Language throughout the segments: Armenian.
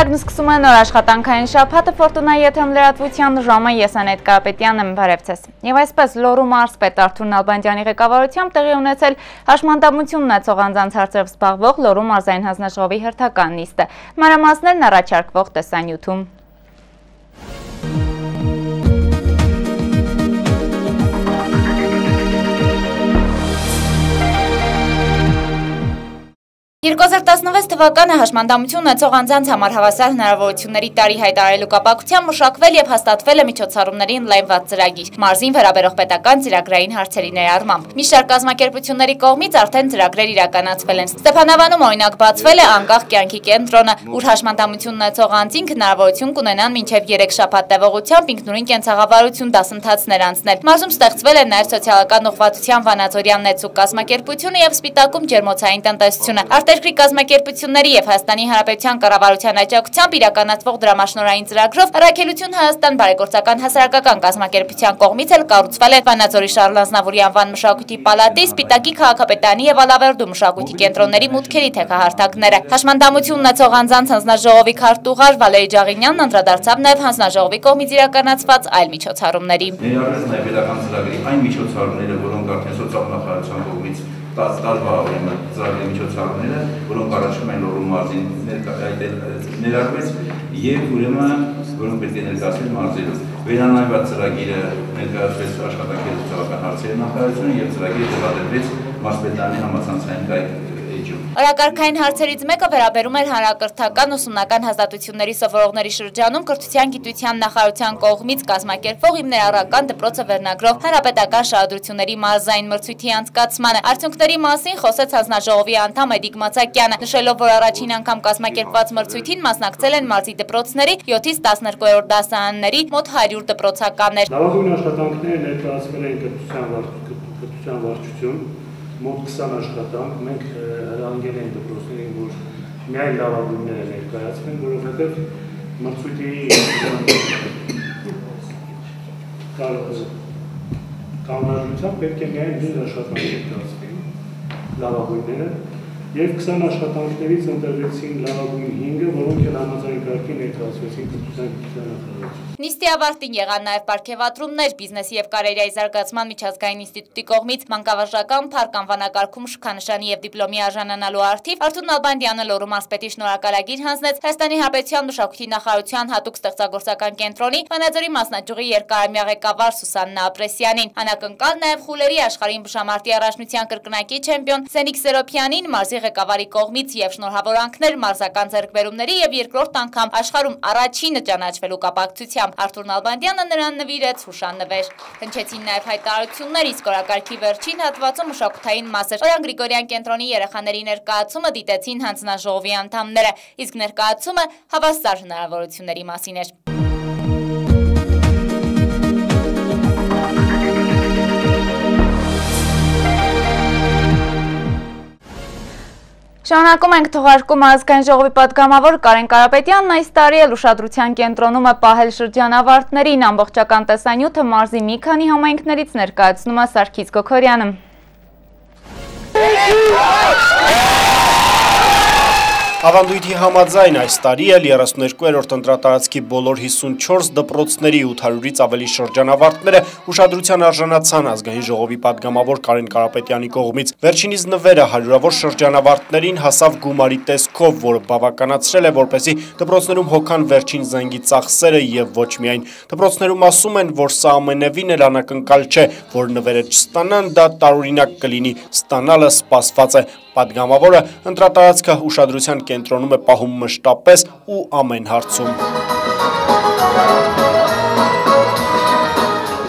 Մոլորակն սկսում է նոր աշխատանքային շապատը Ֆորտունայի եթրում լրատվության ժամը ես անետ կարապետյան եմ բարև ձեզ։ Եվ այսպես լորու մարսպետ Արթուր Նալբանդյանի ղեկավարությամբ տեղի ունեցել հաշմանդամություն ունեցող անձանց հարցերով զբաղվող լորու մարզային հանձնաժողովի հերթական նիստը։ Մանրամասներն առաջարկվող տեսանյութում։ Երկոսեր 16 թվականը հաշմանդամություն ունեցող անձանց համար հավասար հնարավորությունների տարի հայտարարելու կապակցությամբ մշակվել եւ հաստատվել է միջոցառումների ընդլայնված ծրագիր մարզին վերաբերող պետական ծրագրային հարցերի ներառմամբ։ Մի շարք կազմակերպությունների կողմից արդեն ծրագրեր իրականացվել են։ Ստեփանավանում օրինակ բացվել է անկախ կյանքի կենտրոնը, ուր հաշմանդամություն ունեցող անձինք հնարավորություն կունենան մինչև 3 շաբաթ տևողությամբ ինքնուրույն կենցաղավարություն դասընթացներ անցնել։ Մարզում ստեղծվել է նաև սոցիալական ուղղվածության Վանաձորյան նեցուկ կազմակերպությունը եւ Սպիտակում ջերմոցային տնտեսությունը։ Արտերկրի կազմակերպությունների եւ Հայաստանի Հանրապետության կառավարության աջակցությամբ իրականացվող դրամաշնորային ծրագրով Առաքելություն Հայաստան բարեգործական հասարակական կազմակերպության կողմից էլ կառուցվել է Վանաձորի Շարլ Ազնավուրի անվան մշակույթի պալատի, Սպիտակի քաղաքապետարանի եւ Ալավերդու մշակույթի կենտրոնների մուտքերի թեքահարթակները։ Հաշմանդամություն ունեցող անձանց հանձնաժողովի քարտուղար Վալերի Ջաղինյանն անդրադարձավ նաեւ հանձնաժողովի կողմից իրականացված այլ միջոցառումների։ Ներառեց նաեւ պետական ծրագրի այն միջոցառումները, որոնք արդեն սոցիալ նախարարության կողմից տարվա ուրեմն ծրագրի միջոցառումները, որոնք առաջում են լորու մարզին ներառվեց եւ ուրեմն որոնք պետք է ներկայացվեն մարզերում։ Վերանայված ծրագիրը ներկայացվեց աշխատանքի սոցիալական հարցերի նախարարությունը եւ ծրագիրը դեպատվեց մարզպետարանի համացանցային էջում։ Օրակարգային հարցերից մեկը վերաբերում էր հանրակրթական ուսումնական հաստատությունների սովորողների շրջանում կրթության գիտության նախարարության կողմից կազմակերպվող իմ ներառական դպրոցը վերնագրով հանրապետական շահադրությունների մարզային մրցույթի անցկացմանը։ Արդյունքների մասին խոսեց հանձնաժողովի անդամ Էդիկ Մացակյանը, նշելով, որ առաջին անգամ կազմակերպված մրցույթին մասնակցել են մարզի դպրոցների 7-ից 12-րդ դասարանների մոտ 100 դպրոցականներ։ Լավագույն աշխատանքները ներկայացվել են կրթության վարչություն, մոտ 20 աշխատանք, մենք հրանգել ենք դպրոցներին, որ միայն լավագույնները ներկայացվեն, որովհետև մրցույթի կանոնադրությամբ պետք է միայն 5 աշխատանք ներկայացվեն լավագույնները Եվ 20 աշխատանքներից ընտրվեցին լավագույն 5-ը, որոնք էլ համաձայն կարգի ներկայացվեցին գիտության նախարարություն։ Նիստի ավարտին եղան նաև պարգևատրումներ բիզնեսի եւ կարիերայի զարգացման միջազգային ինստիտուտի կողմից մանկավարժական փառք անվանակարգում շքանշանի եւ դիպլոմի արժանանալու արդիվ Արթուր Նալբանդյանը լոռու մարզպետի շնորհակալագիր հանձնեց Հայաստանի Հանրապետության մշակույթի նախարարության հատուկ ստեղծագործական կենտրոնի Վանաձորի մասնաճյուղի երկարամյա ղեկավար Սուսաննա Ապրեսյանին։ Անակնկալ նաև խուլերի աշխարհին բշամարտի առաջնության կրկնակի չեմպիոն Սենիկ Սերոփյանին մարզի ղեկավարի կողմից եւ շնորհավորանքներ մարզական ձեռքբերումների եւ երկրորդ անգամ աշխարհում առաջինը ճանաչվելու կապակցությամբ Արթուր Նալբանդյանը նրան նվիրեց հուշանվեր։ Հնչեցին նաեւ հայտարարություններ, իսկ օրակարգի վերջին հատվածում մշակութային մասեր Օրան Գրիգորյան կենտրոնի երեխաների ներկայացումը դիտեցին հանձնաժողովի անդամները, իսկ ներկայացումը հավասար հնարավորությունների մասին էր։ Շարունակում ենք թողարկում ազգային ժողովի պատգամավոր Կարեն Կարապետյանն այս տարի էլ ուշադրության կենտրոնում է պահել շրջանավարտներին ամբողջական տեսանյութը մարզի մի քանի համայնքներից ներկայացնում է Սարգիս Գոքորյանը։ Ավանդույթի համաձայն այս տարի էլ 32-րդ ընտրատարածքի բոլոր 54 դպրոցների 800-ից ավելի շրջանավարտները ուշադրության արժանացան ազգային ժողովի պատգամավոր Կարեն Կարապետյանի կողմից։ Վերջինիս նվերը հարյուրավոր շրջանավարտներին հասավ գումարի տեսքով, որը բավականացրել է, որպեսի դպրոցներում հոգան վերջին զենգի ծախսերը եւ ոչ միայն։ Դպրոցներում ասում են, որ սա ամենևին էլ անակնկալ չէ, որ նվերը չստանան, դա տարօրինակ կլինի, ստանալը սպասված է։ Պատգամավորը ընտրատարածքը ուշադրության կենտրոնում է պահում մշտապես ու ամեն հարցում։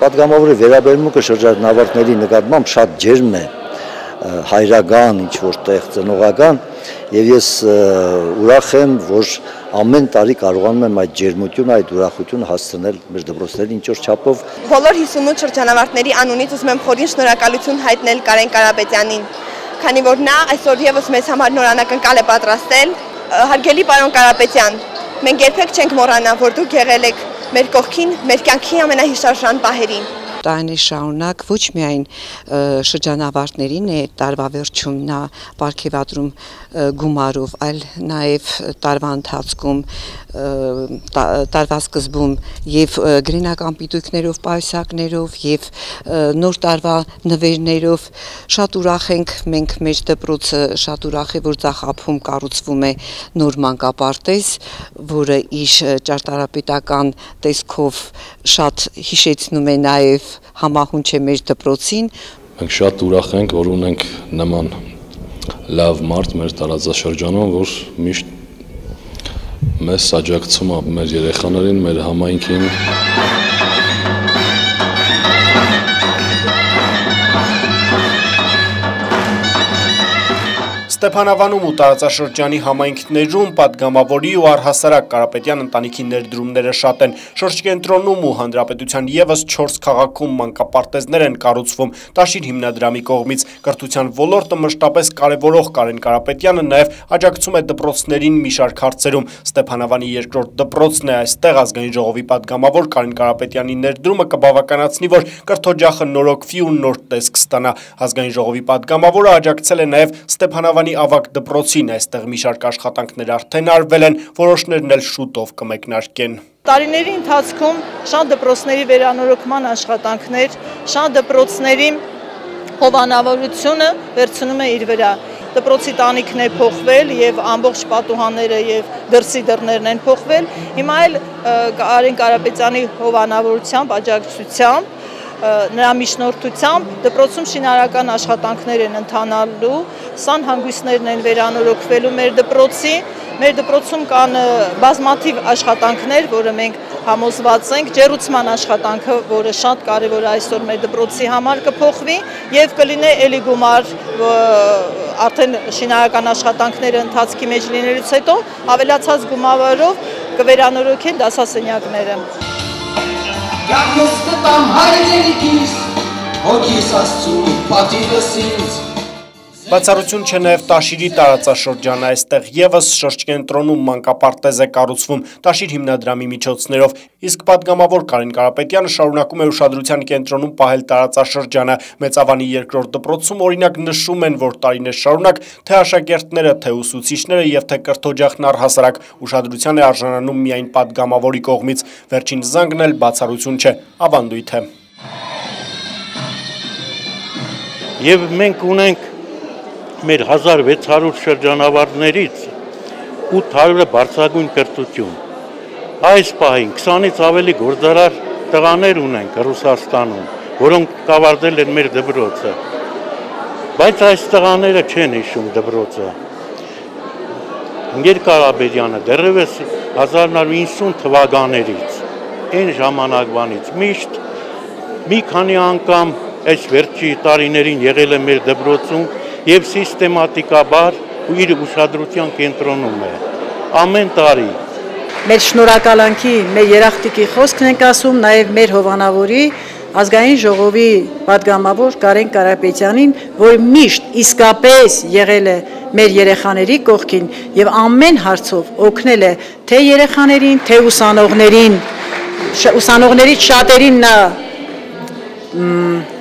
Պատգամավորի վերաբերմունքը շրջանավարտների նկատմամբ շատ ջերմ է, հայրական, ինչ որտեղ ծնողական եւ ես ուրախ եմ, որ ամեն տարի կարողանում եմ այդ ջերմությունը, այդ ուրախությունը հասցնել մեր դպրոցներին ինչ որ չափով։ Բոլոր 58 շրջանավարտների անունից ուզում եմ խորին շնորհակալություն հայտնել Կարեն Կարապետյանին քանի որ նա այսօր եւս մեզ համար նոր անակնկալ է պատրաստել։ Հարգելի պարոն Կարապետյան, մենք երբեք չենք մոռանա, որ դուք եղել եք մեր կողքին, մեր կյանքի ամենահիշարժան պահերին։ տարիներ շարունակ ոչ միայն շրջանավարտներին է տարվա վերջում նա ապարգևատրում գումարով, այլ նաև տարվա ընթացքում տարվա սկզբում եւ գրինական պիտույքներով, պայուսակներով եւ նոր տարվա նվերներով շատ ուրախ ենք մենք մեր դպրոցը շատ ուրախ է որ ցախափում կառուցվում է նոր մանկապարտեզ, որը իր ճարտարապետական տեսքով շատ հիշեցնում է նաև համահունչ է մեր դպրոցին։ Մենք շատ ուրախ ենք, որ ունենք նման լավ մարդ մեր տարածաշրջանում, որ միշտ մեզ աջակցում է մեր երեխաներին, մեր համայնքին։ Ստեփանավանում ու տարածաշրջանի համայնքներում падգամավորի ու առհասարակ Կարապետյան ընտանիքի ներդրումները շատ են։ Շրջկենտրոնում ու Հանրապետության եւս 4 քաղաքում մանկապարտեզներ են կառուցվում Տաշիր հիմնադրամի կողմից։ Կրթության ոլորտը մշտապես կարևորող Կարեն Կարապետյանը նաեւ աջակցում է դպրոցներին մի շարք հարցերում։ Ստեփանավանի երկրորդ դպրոցն է այստեղ ազգային ժողովի падգամավոր Կարեն Կարապետյանի ներդրումը կբավականացնի, որ կրթօջախը նորոգվի ու նոր տեսք ստանա։ Ազգային ժողովի падգամավորը աջակցել է նաեւ Ստեփանավանի Երևանի ավակ դպրոցին այստեղ մի շարք աշխատանքներ արդեն արվել են, որոշներն էլ շուտով կմեկնարկեն։ Տարիների ընթացքում շատ դպրոցների վերանորոգման աշխատանքներ, շատ դպրոցների հովանավորությունը վերցնում է իր վրա դպրոցի տանիքն է փոխվել եւ ամբողջ պատուհանները եւ դրսի դռներն են փոխվել։ Հիմա էլ Արեն Կարապետյանի հովանավորությամբ, աջակցությամբ նրա միջնորդությամբ դպրոցում շինարական աշխատանքներ են ընթանալու, սան հանգույցներն են վերանորոգվելու մեր դպրոցի, մեր դպրոցում կան բազմաթիվ աշխատանքներ, որը մենք համոզված ենք, ջերուցման աշխատանքը, որը շատ կարևոր է այսօր մեր դպրոցի համար կփոխվի եւ կլինի էլի գումար արդեն շինարական աշխատանքները ընթացքի մեջ լինելուց հետո ավելացած գումարով կվերանորոգեն դասասենյակները։ Գարնոս կտամ հայրենիքիս, հոգիս աստծու պատիվս ինձ, Բացառություն չէ նաև Տաշիրի տարածաշրջանը, այստեղ եւս շրջկենտրոնում մանկապարտեզ է կառուցվում Տաշիր հիմնադրամի միջոցներով, իսկ падգամավոր Կարեն Կարապետյանը շարունակում է ուշադրության կենտրոնում պահել տարածաշրջանը։ Մեծավանի երկրորդ դպրոցում օրինակ նշում են, որ տարիներ շարունակ թե աշակերտները, թե ուսուցիչները եւ թե կրթօջախն առհասարակ ուշադրության է արժանանում միայն падգամավորի կողմից։ Վերջին զանգն էլ բացառություն չէ, ավանդույթ է։ Եվ մենք ունենք մեր 1600 շրջանավարտներից 800-ը բարձրագույն կրթություն։ Այս պահին 20-ից ավելի գործարար տղաներ ունենք Ռուսաստանում, որոնք կավարտել են մեր դպրոցը։ Բայց այս տղաները չեն հիշում դպրոցը։ Ինգեր Կարաբերյանը դեռևս 1990 թվականներից այն ժամանակվանից միշտ մի քանի անգամ այս վերջի տարիներին եղել է մեր դպրոցում եւ սիստեմատիկաբար իր ուշադրության կենտրոնում է ամեն տարի մեր շնորհակալանքի մեր երախտիկի խոսքն ենք ասում նաեւ մեր հովանավորի ազգային ժողովի падգամավոր Կարեն Կարապետյանին, որ միշտ իսկապես եղել է մեր երեխաների կողքին եւ ամեն հարցով օգնել է թե երեխաներին, թե ուսանողներին, ուսանողներից շատերին նա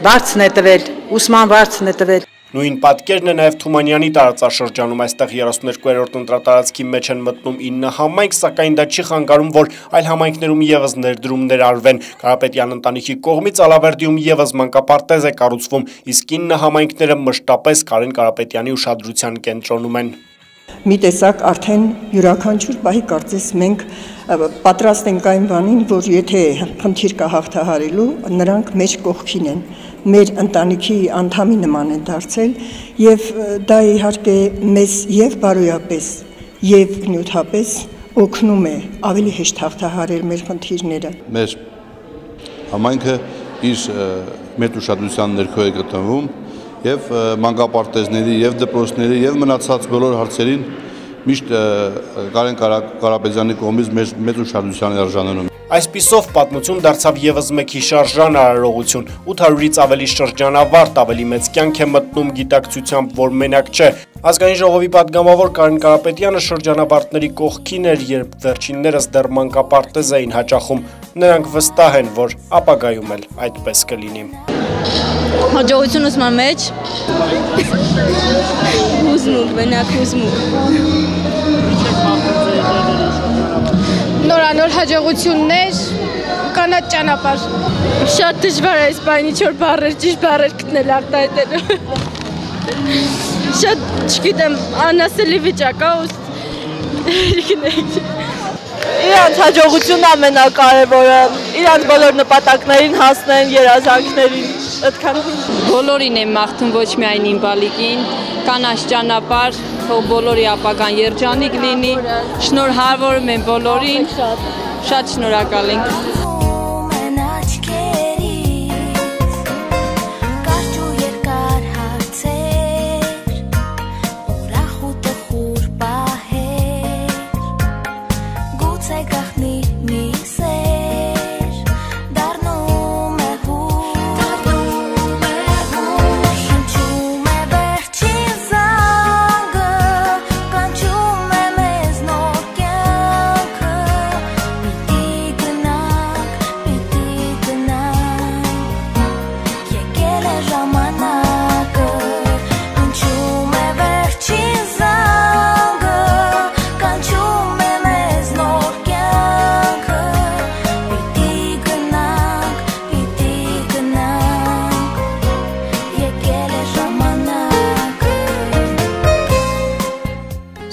վարձն է տվել, ուսման վարձն է տվել։ Նույն պատկերն է նաև Թումանյանի տարածաշրջանում, այստեղ 32-րդ ընտրատարածքի մեջ են մտնում 9 համայնք, սակայն դա չի խանգարում, որ այլ համայնքներում եւս ներդրումներ արվեն։ Կարապետյան ընտանիքի կողմից Ալավերդիում եւս մանկապարտեզ է կառուցվում, իսկ 9 համայնքները մշտապես Կարեն Կարապետյանի ուշադրության կենտրոնում են մի տեսակ արդեն յուրաքանչյուր պահի կարծես մենք պատրաստ ենք այն բանին, որ եթե խնդիր կա հաղթահարելու, նրանք մեր կողքին են մեր ընտանիքի անդամի նման են դարձել եւ դա իհարկե մեզ եւ բարոյապես եւ նյութապես օգնում է ավելի հեշտ հաղթահարել մեր խնդիրները։ Մեր համայնքը իր մեծ ուշադրության ներքո է գտնվում եւ մանկապարտեզների եւ դպրոցների եւ մնացած բոլոր հարցերին միշտ Կարեն Կարապետյանի կողմից մեծ մեծ ուշադրության արժանանում։ Այսպիսով պատմություն դարձավ եւս մեկի շարժան արարողություն։ 800-ից ավելի շրջանավարտ ավելի մեծ կյանք է մտնում գիտակցությամբ, որ մենակ չէ։ Ազգային ժողովի падգամավոր Կարեն Կարապետյանը շրջանավարտների կողքին էր, երբ վերջիններս դեռ մանկապարտեզ էին հաճախում։ Նրանք վստահ են, որ ապագայում էլ այդպես կլինի։ Հաջողություն ուսման մեջ։ Ուզմուկ, մենակ ուզմուկ։ նորանոր հաջողություններ, կանաչ ճանապարհ։ Շատ դժվար է այս բանի 4 բառեր, ճիշտ բառեր գտնել արտահայտելու։ Շատ, չգիտեմ, անասելի վիճակ է ու գնեք։ Իրանց հաջողությունն ամենակարևորը, իրանց բոլոր նպատակներին հասնեն, երազանքներին, այդքան։ Բոլորին եմ մաղթում ոչ միայն իմ բալիկին, կանաչ ճանապարհ, թող բոլորի ապագան երջանիկ լինի։ Շնորհավորում եմ բոլորին։ Շատ շնորհակալ ենք։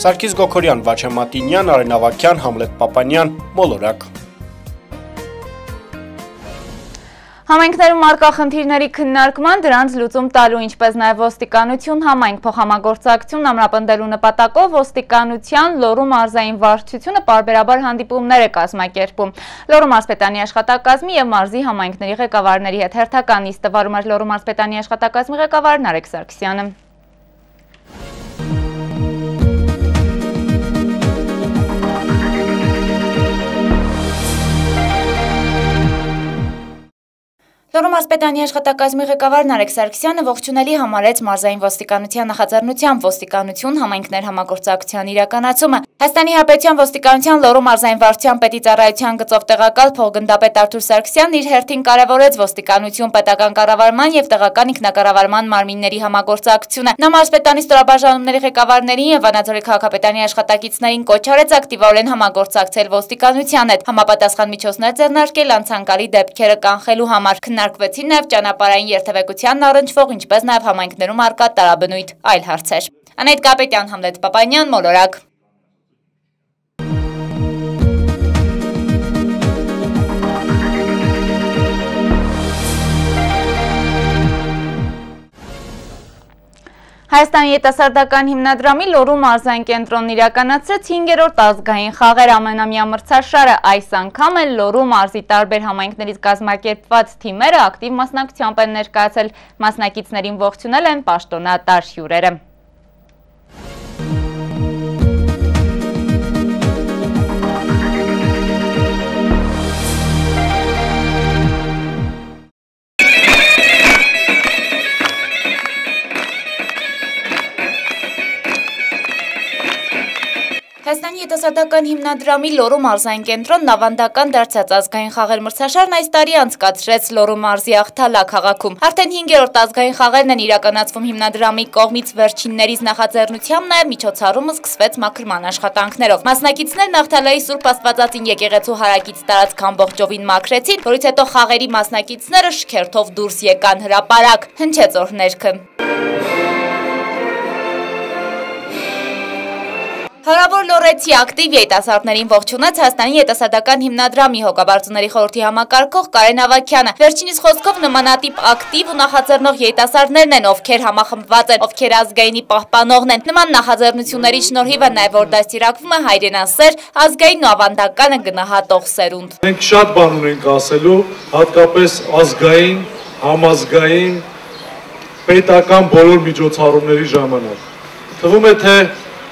Սարգիս Գոքորյան, Վաչե Մատինյան, Արեն Ավակյան, Համլետ Պապանյան, Մոլորակ։ Համայնքներում արկա խնդիրների քննարկման դրանց լուծում տալու ինչպես նաև ոստիկանություն համայնք փոխհամագործակցություն ամրապնդելու նպատակով ոստիկանության լոռու մարզային վարչությունը պարբերաբար հանդիպումներ է կազմակերպում։ Լոռու մարզպետանի աշխատակազմի եւ մարզի համայնքների ղեկավարների հետ հերթական նիստը վարում էր Լոռու մարզպետանի աշխատակազմի ղեկավար Նարեկ Սարգսյանը։ Լոռու մարզպետանի աշխատակազմի ղեկավար Նարեկ Սարգսյանը ողջունելի համարեց մարզային ոստիկանության նախաձեռնությամբ ոստիկանություն համայնքներ համագործակցության իրականացումը։ Հայաստանի Հանրապետության ոստիկանության Լոռու մարզային վարչության պետի ծառայության գծով տեղակալ փոխգնդապետ Արթուր Սարգսյանն իր հերթին կարևորեց ոստիկանություն պետական կառավարման եւ տեղական ինքնակառավարման մարմինների համագործակցությունը։ Նա մարզպետանի ստորաբաժանումների ղեկավարներին եւ Վանաձորի քաղաքապետանի աշխատակիցներին կոչ արեց ակտիվորեն համագործակցել ոստիկանության հետ, համապատասխան միջոցներ ձեռնարկել անցանկալի դեպքերը կանխելու համար քննարկվեցին նաև ճանապարհային երթևեկությանն առնչվող, ինչպես նաև համայնքներում արկա տարաբնույթ այլ հարցեր։ Անետ Կապետյան, Համլետ Պապանյան, Մոլորակ։ Հայաստանի ետասարդական հիմնադրամի լորու մարզային կենտրոնն իրականացրեց 5-րդ ազգային խաղեր ամենամյա մրցաշարը այս անգամ էլ լորու մարզի տարբեր համայնքներից կազմակերպված թիմերը ակտիվ մասնակցությամբ են ներկայացել մասնակիցներին ողջունել են պաշտոնատար հյուրերը։ Ետասատական հիմնադրամի լորու մարզային կենտրոն նավանդական դարձած ազգային խաղեր մրցաշարն այս տարի անցկացրեց լորու մարզի աղթալա քաղաքում։ Արդեն 5-րդ ազգային խաղերն են իրականացվում հիմնադրամի կողմից վերջիններից նախաձեռնությամբ նաև միջոցառումը սկսվեց մաքրման աշխատանքներով։ Մասնակիցներն աղթալայի Սուրբ Աստվածածին եկեղեցու հարակից տարածք ամբողջովին մաքրեցին, որից հետո խաղերի մասնակիցները շքերթով դուրս եկան հրապարակ, հնչեց օրներքը։ Հարավոր լորեցի ակտիվ ետասարդներին ողջունեց Հայաստանի ետասարդական հիմնադրամի հոգաբարձուների խորհրդի համակարգող Կարեն Ավակյանը։ Վերջինիս խոսքով նմանատիպ ակտիվ ու նախաձեռնող ետասարդներն են, ովքեր համախմբված են, ովքեր ազգայինի պահպանողն են։ Նման նախաձեռնությունների շնորհիվ է նաև որ դաստիարակվում է հայրենասեր, ազգային ու ավանդականը գնահատող սերունդ։ Մենք շատ բան ունենք ասելու, հատկապես ազգային, համազգային, պետական բոլոր միջոցառումների ժամանակ։ Թվում է թե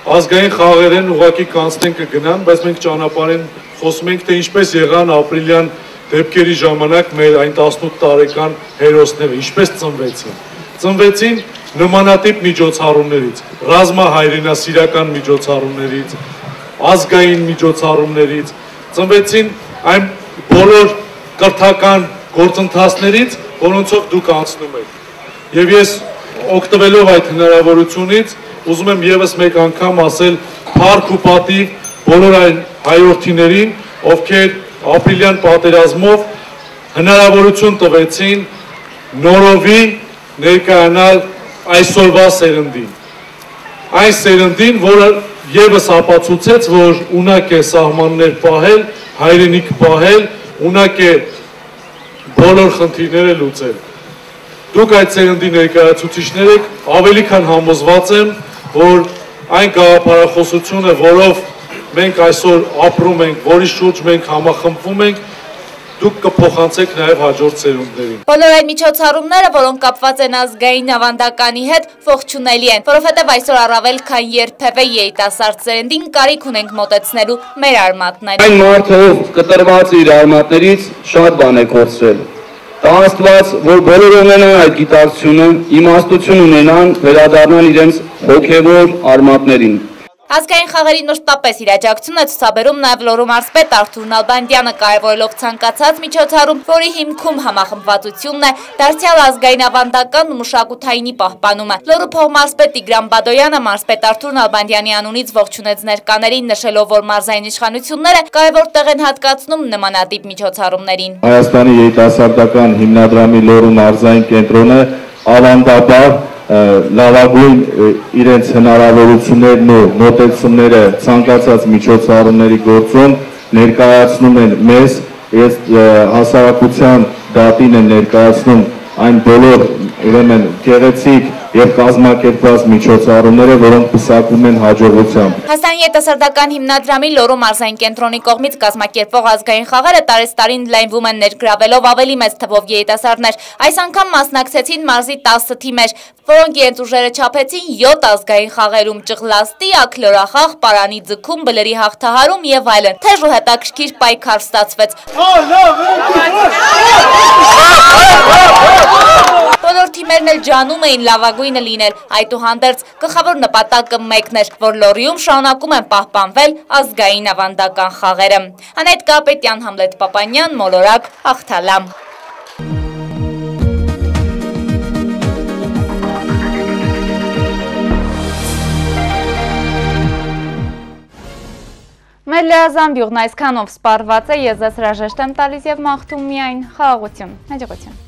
ազգային խաղերեն ուղակի կանցնեն կգնան, բայց մենք ճանապարհին խոսում ենք թե ինչպես եղան ապրիլյան դեպքերի ժամանակ մեր այն 18 տարեկան հերոսները ինչպես ծնվեցին։ Ծնվեցին նմանատիպ միջոցառումներից, ռազմահայրենասիրական միջոցառումներից, ազգային միջոցառումներից, ծնվեցին այն բոլոր կրթական գործընթացներից, որոնցով դուք անցնում եք։ Եվ ես օգտվելով այդ հնարավորությունից ուզում եմ եւս մեկ անգամ ասել փառք ու պատիվ բոլոր այն հայրենիներին, ովքեր ապրիլյան պատերազմով հնարավորություն տվեցին նորովի ներկայանալ այսօրվա սերնդին։ Այս սերնդին, որը եւս ապացուցեց, որ ունակ է սահմաններ պահել, հայրենիք պահել, ունակ է բոլոր խնդիրները լուծել։ Դուք այդ սերնդի ներկայացուցիչներ եք, ավելի քան համոզված եմ, որ այն գաղափարախոսությունը, որով մենք այսօր ապրում ենք, որի շուրջ մենք համախմբվում ենք, դուք կփոխանցեք նաև հաջորդ սերունդներին։ Բոլոր այդ միջոցառումները, որոնք կապված են ազգային ավանդականի հետ, ողջունելի են, որովհետև այսօր առավել քան երբևէ երիտասարդ սերնդին կարիք ունենք մոտեցնելու մեր արմատներին։ Այն մարդը, ով կտրված իր արմատներից, շատ բան է կորցրել։ Տա Աստված, որ բոլորը ունենան այդ գիտակցությունը, իմաստություն ունենան, վերադառնան իրենց հոգևոր արմատներին։ Ազգային խաղերի նշտապես իրաջակցություն է ցուցաբերում նաև Լոռու մարզպետ Արթուր Նալբանդյանը կարևորելով ցանկացած միջոցառում, որի հիմքում համախմբվածությունն է, դարձյալ ազգային ավանդական ու մշակութայինի պահպանումը։ Լոռու փոխմարզպետ Տիգրան Բադոյանը մարզպետ Արթուր Նալբանդյանի անունից ողջունեց ներկաներին, նշելով, որ մարզային իշխանությունները կարևոր տեղ են հատկացնում նմանատիպ միջոցառումներին։ Հայաստանի երիտասարդական հիմնադրամի Լոռու մարզային կենտրոնը ավանդաբար լավագույն իրենց հնարավորություններն ու մոտեցումները ցանկացած միջոցառումների գործում ներկայացնում են մեզ, ես հասարակության դատին են ներկայացնում այն բոլոր ուրեմն գեղեցիկ եւ կազմակերպված միջոցառումները, որոնք պսակում են հաջողությամբ։ Հասանի երիտասարդական հիմնադրամի Լոռու մարզային կենտրոնի կողմից կազմակերպվող ազգային խաղերը տարեստարին լայնվում են ներգրավելով ավելի մեծ թվով երիտասարդներ։ Այս անգամ մասնակցեցին մարզի 10 թիմեր, որոնք իրենց ուժերը չափեցին 7 ազգային խաղերում՝ ճղլաստի, ակլորախաղ, պարանի ձգում, բլրի հաղթահարում եւ այլն։ Թեժ ու հետաքրքիր պայքար ստացվեց։ Բոլոր թիմերն էլ ջանում էին լավագույնը լինել, այդուհանդերձ գլխավոր նպատակը մեկն էր, որ Լոռիում շարունակում են պահպանվել ազգային ավանդական խաղերը։ Անետ Կապետյան, Համլետ Պապանյան, Մոլորակ, Աղթալամ։ Մեր լեազան բյուղն այսքանով սպարված է, ես ես հրաժեշտ եմ տալիս և մաղթում միայն խաղաղություն, հաջողություն։